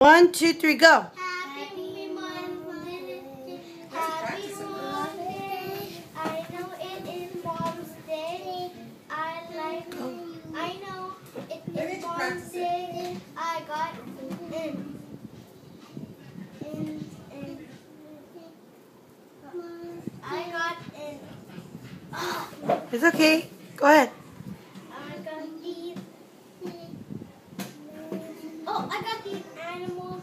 One, two, three, go. Happy Monday. Happy Monday. I know it is Mom's Day. I like. I know it is Mom's Day. I got in. In. In. I got in. It's okay. Go ahead. I got these. Oh, I got these animals.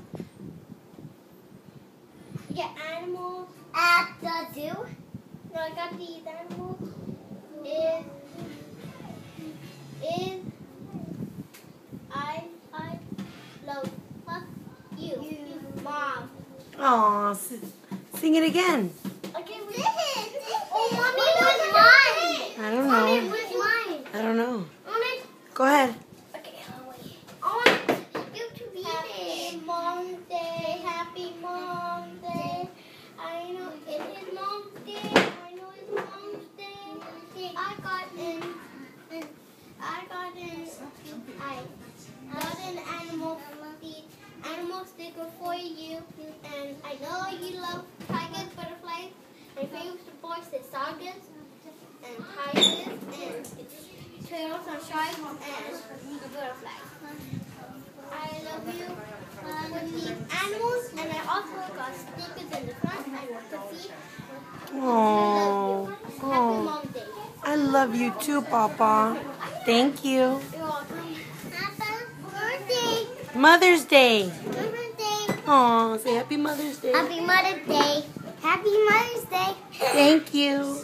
You get animals at the zoo. No, I got these animals. Is is I I love you, you. mom. Aw, sing it again. Okay, we Oh, mommy, where's mine? I don't Mommy, know. where's mine? I don't know. Mommy. Go ahead. I got an animal feed, animal sticker for you. And I know you love tigers, butterflies, and favorite boys, the sagas, and tigers, and turtles and sharks, and butterflies. I love you uh, with these animals, and I also got stickers in the front. I want to see. Happy. Mom Day. I love you too, Papa. Thank you. Mother's Day. Mother's Day. Aw, say Happy Mother's Day. Happy Mother's Day. Happy Mother's Day. Thank you.